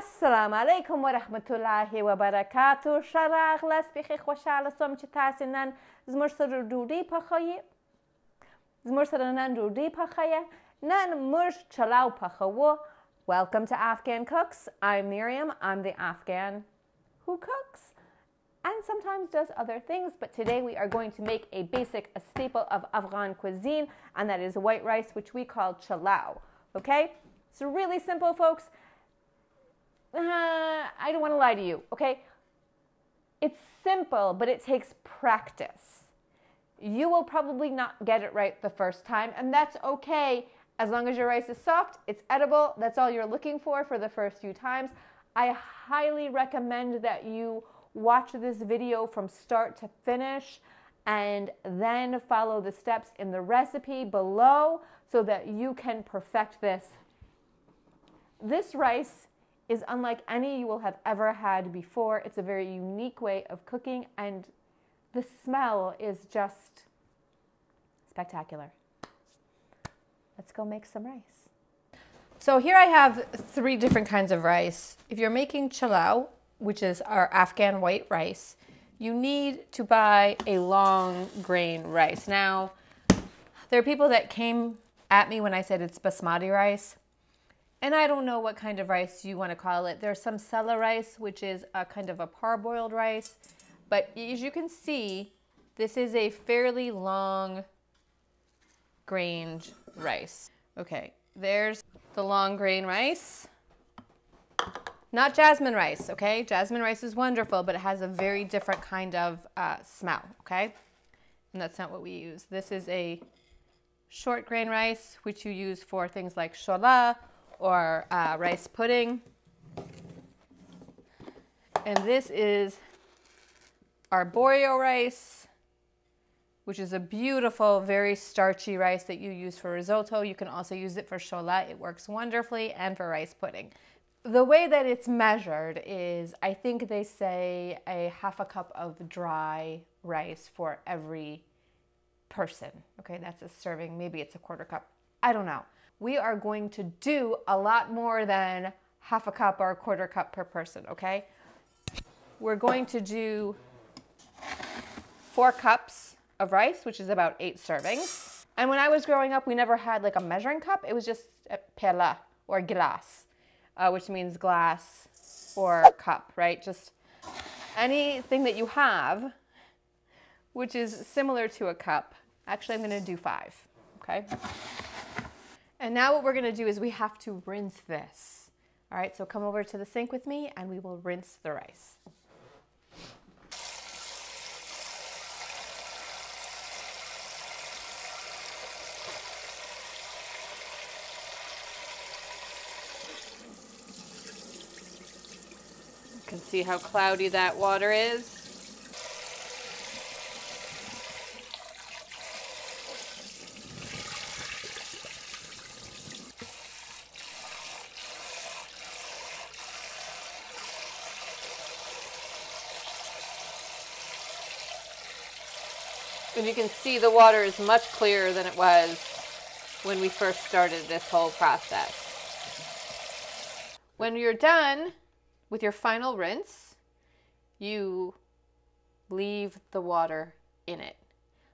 السلام علیکم و رحمت الله و برکاتو شراغ لس بخی خوشحال سوم چې تاسو نن زموږ سره ډوډۍ پخوي زموږ سره نن ډوډۍ پخوي نن موږ چلاو پخوو Welcome to Afghan Cooks. I'm Miriam. I'm the Afghan who cooks and sometimes does other things. But today we are going to make a basic, a staple of Afghan cuisine, and that is white rice, which we call chalao. Okay? So really simple, folks. Uh, I don't want to lie to you, okay? It's simple, but it takes practice. You will probably not get it right the first time, and that's okay. As long as your rice is soft, it's edible, that's all you're looking for for the first few times. I highly recommend that you watch this video from start to finish and then follow the steps in the recipe below so that you can perfect this. This rice is unlike any you will have ever had before. It's a very unique way of cooking, and the smell is just spectacular. Let's go make some rice. So here I have three different kinds of rice. If you're making chalao, which is our Afghan white rice, you need to buy a long grain rice. Now, there are people that came at me when I said it's basmati rice. And I don't know what kind of rice you want to call it. There's some sela rice, which is a kind of a parboiled rice. But as you can see, this is a fairly long grained rice. Okay, there's the long grain rice. Not jasmine rice, okay? Jasmine rice is wonderful, but it has a very different kind of uh, smell, okay? And that's not what we use. This is a short grain rice, which you use for things like shola or uh, rice pudding. And this is arborio rice, which is a beautiful, very starchy rice that you use for risotto. You can also use it for shola. It works wonderfully and for rice pudding. The way that it's measured is, I think they say a half a cup of dry rice for every person. Okay, that's a serving. Maybe it's a quarter cup. I don't know we are going to do a lot more than half a cup or a quarter cup per person, okay? We're going to do four cups of rice, which is about eight servings. And when I was growing up, we never had like a measuring cup. It was just a pela or glass, uh, which means glass or cup, right? Just anything that you have, which is similar to a cup. Actually, I'm gonna do five, okay? And now what we're gonna do is we have to rinse this. All right, so come over to the sink with me and we will rinse the rice. You can see how cloudy that water is. And you can see the water is much clearer than it was when we first started this whole process. When you're done with your final rinse, you leave the water in it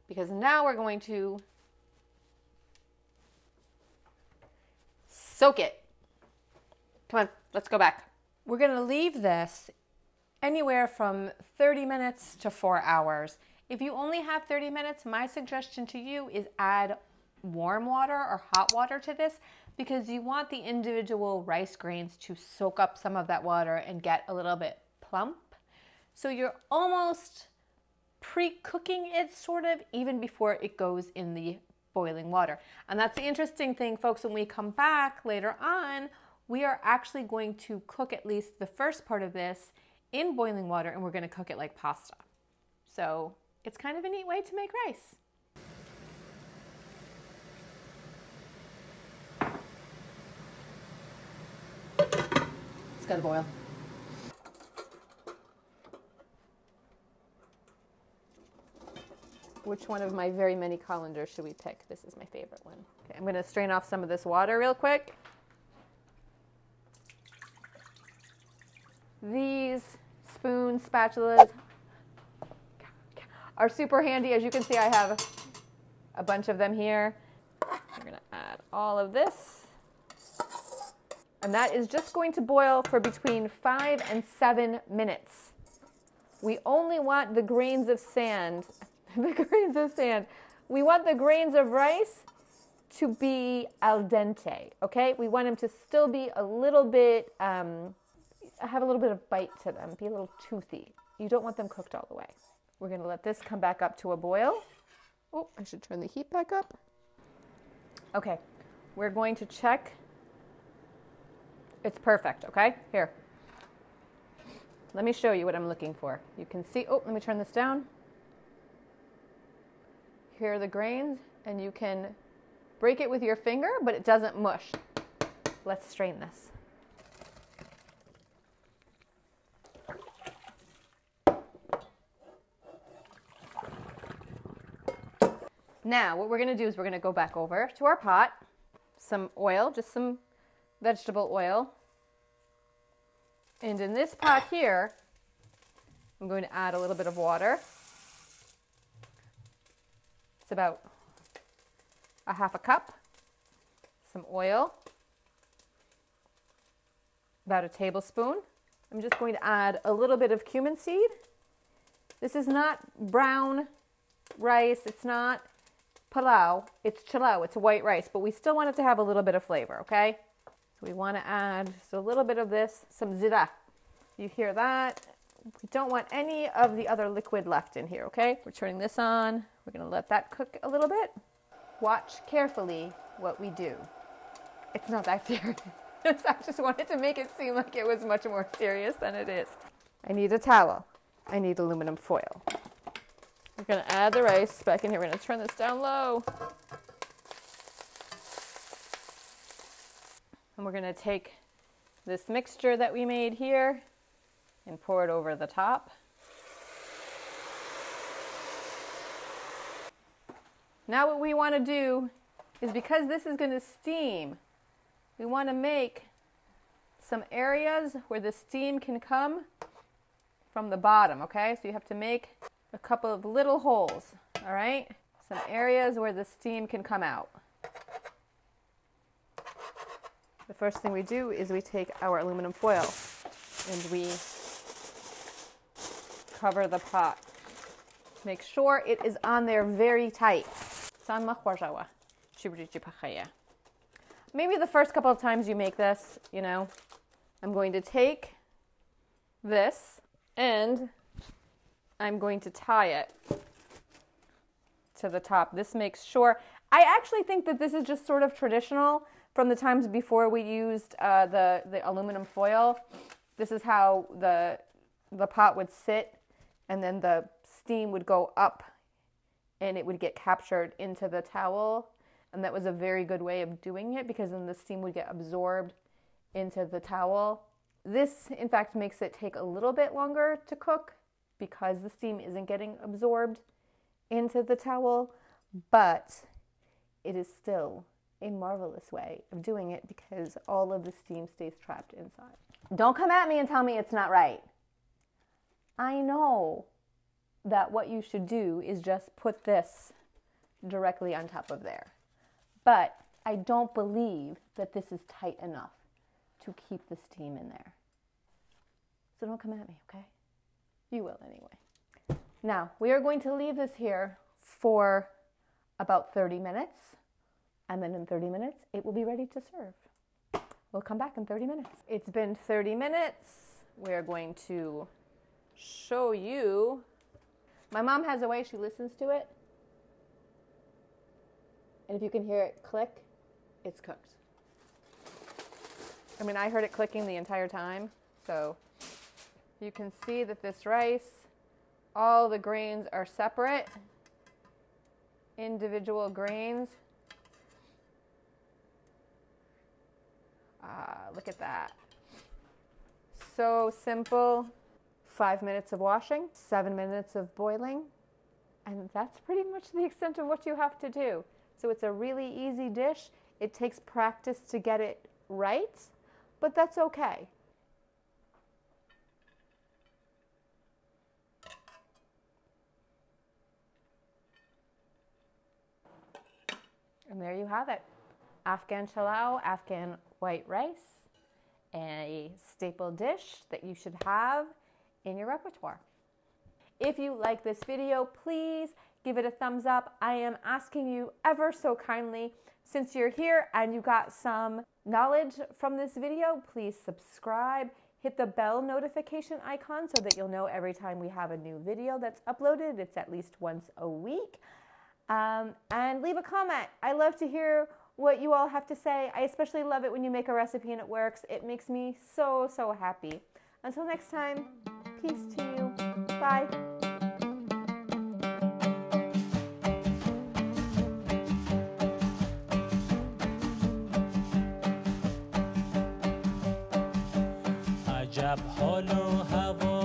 because now we're going to soak it. Come on, let's go back. We're going to leave this anywhere from 30 minutes to four hours. If you only have 30 minutes, my suggestion to you is add warm water or hot water to this because you want the individual rice grains to soak up some of that water and get a little bit plump. So you're almost pre-cooking it sort of even before it goes in the boiling water. And that's the interesting thing, folks, when we come back later on, we are actually going to cook at least the first part of this in boiling water and we're gonna cook it like pasta. So it's kind of a neat way to make rice. It's got to boil. Which one of my very many colanders should we pick? This is my favorite one. Okay, I'm going to strain off some of this water real quick. These spoons, spatulas are super handy. As you can see, I have a bunch of them here. We're gonna add all of this. And that is just going to boil for between five and seven minutes. We only want the grains of sand, the grains of sand. We want the grains of rice to be al dente, okay? We want them to still be a little bit, um, have a little bit of bite to them, be a little toothy. You don't want them cooked all the way. We're gonna let this come back up to a boil. Oh, I should turn the heat back up. Okay, we're going to check. It's perfect, okay? Here. Let me show you what I'm looking for. You can see, oh, let me turn this down. Here are the grains, and you can break it with your finger, but it doesn't mush. Let's strain this. Now, what we're going to do is we're going to go back over to our pot, some oil, just some vegetable oil. And in this pot here, I'm going to add a little bit of water. It's about a half a cup, some oil, about a tablespoon. I'm just going to add a little bit of cumin seed. This is not brown rice, it's not palau, it's chilao, it's white rice, but we still want it to have a little bit of flavor, okay? So we want to add just a little bit of this, some zira. You hear that? We don't want any of the other liquid left in here, okay? We're turning this on. We're going to let that cook a little bit. Watch carefully what we do. It's not that serious. I just wanted to make it seem like it was much more serious than it is. I need a towel. I need aluminum foil. We're to add the rice back in here. We're to turn this down low. And we're going to take this mixture that we made here and pour it over the top. Now what we want to do is because this is going to steam, we want to make some areas where the steam can come from the bottom, okay? So you have to make a couple of little holes, all right? Some areas where the steam can come out. The first thing we do is we take our aluminum foil and we cover the pot. Make sure it is on there very tight. Maybe the first couple of times you make this, you know, I'm going to take this and I'm going to tie it to the top. This makes sure. I actually think that this is just sort of traditional from the times before we used uh, the the aluminum foil. This is how the the pot would sit, and then the steam would go up, and it would get captured into the towel, and that was a very good way of doing it because then the steam would get absorbed into the towel. This, in fact, makes it take a little bit longer to cook because the steam isn't getting absorbed into the towel, but it is still a marvelous way of doing it because all of the steam stays trapped inside. Don't come at me and tell me it's not right. I know that what you should do is just put this directly on top of there. But I don't believe that this is tight enough to keep the steam in there. So don't come at me, okay? You will anyway. Now, we are going to leave this here for about 30 minutes, and then in 30 minutes, it will be ready to serve. We'll come back in 30 minutes. It's been 30 minutes. We're going to show you. My mom has a way she listens to it. And if you can hear it click, it's cooked. I mean, I heard it clicking the entire time, so you can see that this rice, all the grains are separate, individual grains. Ah, look at that. So simple. Five minutes of washing, seven minutes of boiling, and that's pretty much the extent of what you have to do. So it's a really easy dish. It takes practice to get it right, but that's okay. And there you have it. Afghan chalau, Afghan white rice, a staple dish that you should have in your repertoire. If you like this video, please give it a thumbs up. I am asking you ever so kindly, since you're here and you got some knowledge from this video, please subscribe. Hit the bell notification icon so that you'll know every time we have a new video that's uploaded. It's at least once a week. Um, and leave a comment. I love to hear what you all have to say. I especially love it when you make a recipe and it works. It makes me so, so happy. Until next time, peace to you. Bye. عجب حال و هوایی